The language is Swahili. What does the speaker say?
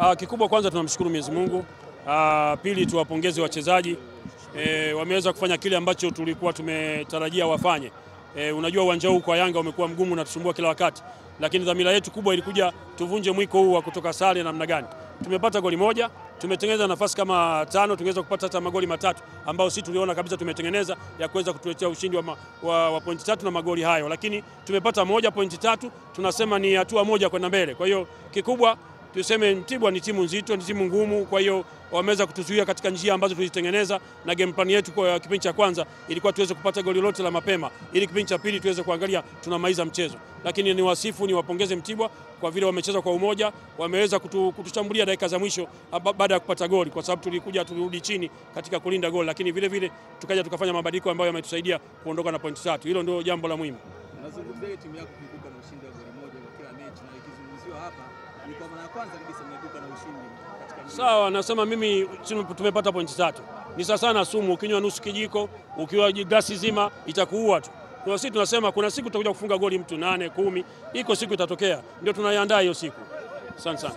Uh, kikubwa kwanza tunamshukuru Mwenyezi Mungu. Uh, pili tuwapongeze wachezaji e, wameweza kufanya kile ambacho tulikuwa tumetarajia wafanye. E, unajua uwanja huu kwa Yanga umekuwa mgumu na tusumbua kila wakati, lakini dhamira yetu kubwa ilikuja tuvunje mwiko huu wa kutoka sare namna gani. Tumepata goli moja, tumetengeneza nafasi kama tano, tungeweza kupata hata magoli matatu ambao sisi tuliona kabisa tumetengeneza ya kuweza kutuletea ushindi wa, ma, wa, wa pointi tatu na magoli hayo, lakini tumepata moja pointi tatu, tunasema ni hatua moja kwenda mbele. Kwa hiyo kikubwa tuseme Mtibwa ni timu nzito, ni timu ngumu, kwa hiyo wameweza kutuzuia katika njia ambazo tulizitengeneza, na game plan yetu kwa kipindi cha kwanza ilikuwa tuweze kupata goli lote la mapema, ili kipindi cha pili tuweze kuangalia tunamaliza mchezo. Lakini ni wasifu ni wapongeze Mtibwa kwa vile wamecheza kwa umoja, wameweza kutu, kutushambulia dakika za mwisho baada ya kupata goli, kwa sababu tulikuja turudi chini katika kulinda goli, lakini vile vile tukaja tukafanya mabadiliko ambayo yametusaidia kuondoka na pointi tatu. Hilo ndio jambo la muhimu. Nazungumzia timu yako kuibuka na ushindi wa goli moja kwa kila mechi, na ikizungumziwa hapa ni kwa mara ya kwanza kabisa mnaibuka na ushindi katika. Sawa, nasema mimi tumepata pointi tatu. Ni sasa sana sumu, ukinywa nusu kijiko, ukiwa glasi zima itakuua tu. Kwa sisi tunasema kuna siku tutakuja kufunga goli mtu nane, kumi, iko siku itatokea, ndio tunaiandaa hiyo siku. Asante sana.